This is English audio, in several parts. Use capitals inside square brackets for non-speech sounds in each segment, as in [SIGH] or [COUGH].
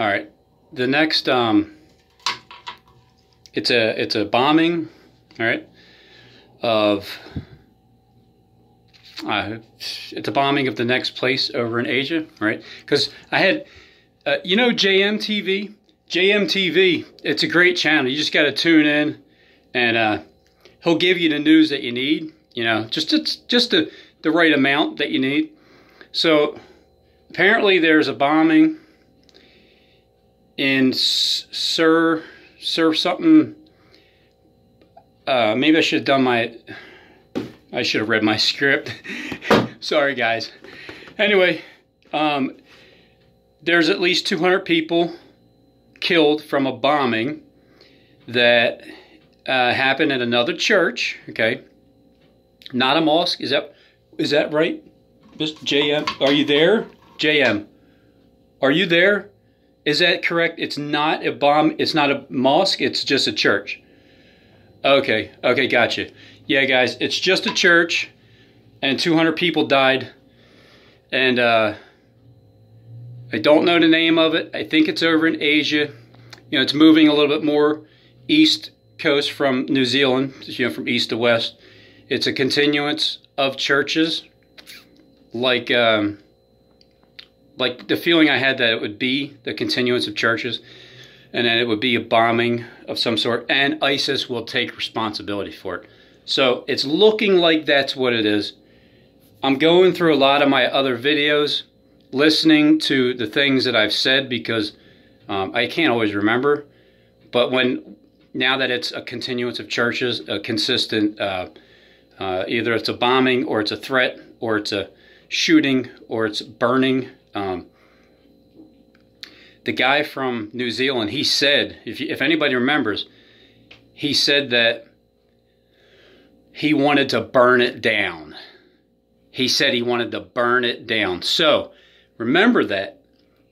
All right. The next, um, it's a it's a bombing, all right, of. Uh, it's a bombing of the next place over in Asia, right? Because I had, uh, you know, JMTV. JMTV. It's a great channel. You just got to tune in, and uh, he'll give you the news that you need. You know, just it's just the the right amount that you need. So apparently, there's a bombing in Sir Sir something. Uh, maybe I should have done my. I should have read my script. [LAUGHS] Sorry, guys. Anyway, um, there's at least 200 people killed from a bombing that uh, happened at another church. Okay, not a mosque. Is that is that right? Mr. JM, are you there? JM, are you there? Is that correct? It's not a bomb. It's not a mosque. It's just a church. Okay. Okay. Gotcha. Yeah, guys. It's just a church, and 200 people died. And uh, I don't know the name of it. I think it's over in Asia. You know, it's moving a little bit more east coast from New Zealand. You know, from east to west. It's a continuance of churches, like. Um, like the feeling I had that it would be the continuance of churches and then it would be a bombing of some sort and ISIS will take responsibility for it. So it's looking like that's what it is. I'm going through a lot of my other videos, listening to the things that I've said because um, I can't always remember. But when now that it's a continuance of churches, a consistent, uh, uh, either it's a bombing or it's a threat or it's a shooting or it's burning um, the guy from New Zealand, he said, if, if anybody remembers, he said that he wanted to burn it down. He said he wanted to burn it down. So remember that.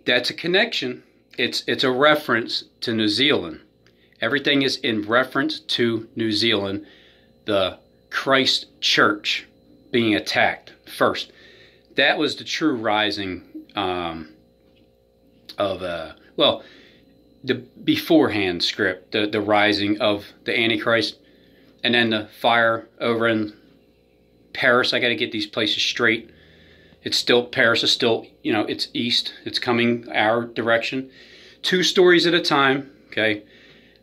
That's a connection. It's, it's a reference to New Zealand. Everything is in reference to New Zealand, the Christ Church being attacked first. That was the true rising um, of uh, well, the beforehand script, the the rising of the Antichrist, and then the fire over in Paris. I got to get these places straight. It's still Paris is still you know it's east. It's coming our direction. Two stories at a time. Okay,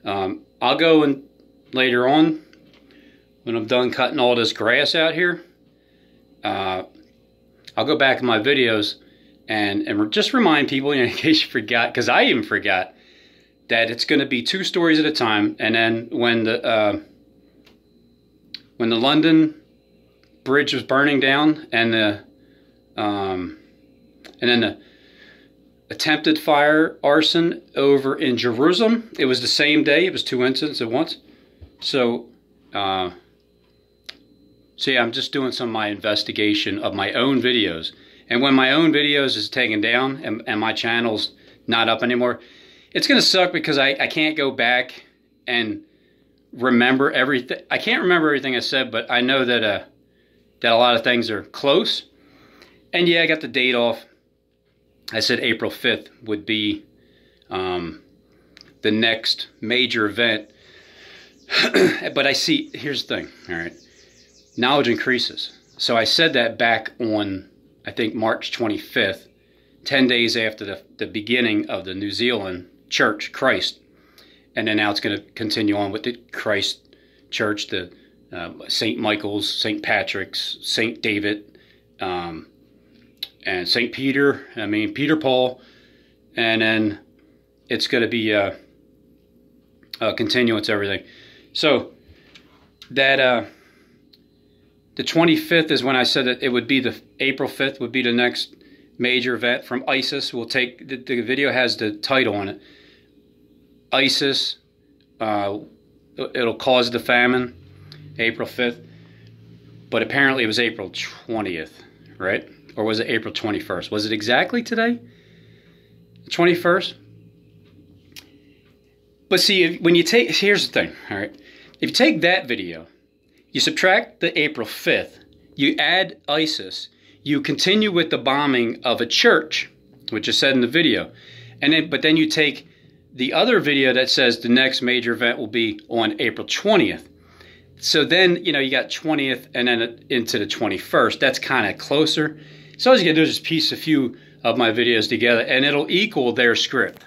um, I'll go and later on when I'm done cutting all this grass out here. Uh, I'll go back in my videos and and just remind people you know, [LAUGHS] in case you forgot because I even forgot that it's going to be two stories at a time, and then when the uh, when the London Bridge was burning down and the um, and then the attempted fire arson over in Jerusalem. It was the same day. It was two incidents at once. So, uh, so yeah, I'm just doing some of my investigation of my own videos and when my own videos is taken down and, and my channel's not up anymore, it's going to suck because I, I can't go back and remember everything. I can't remember everything I said, but I know that uh, that a lot of things are close. And yeah, I got the date off. I said April 5th would be um, the next major event. [CLEARS THROAT] but I see, here's the thing, all right. Knowledge increases. So I said that back on I think March 25th, 10 days after the, the beginning of the New Zealand church, Christ. And then now it's going to continue on with the Christ church, the uh, St. Michael's, St. Patrick's, St. David, um, and St. Peter, I mean, Peter Paul. And then it's going to be a, a continuance, everything. So that. Uh, the 25th is when I said that it would be the April 5th would be the next major event from ISIS. We'll take the, the video has the title on it. ISIS, uh, it'll cause the famine, April 5th. But apparently it was April 20th, right? Or was it April 21st? Was it exactly today? 21st? But see, when you take, here's the thing, all right? If you take that video you subtract the April 5th, you add ISIS, you continue with the bombing of a church, which is said in the video, and then but then you take the other video that says the next major event will be on April 20th. So then, you know, you got 20th and then into the 21st. That's kind of closer. So all you gotta do is just piece a few of my videos together and it'll equal their script.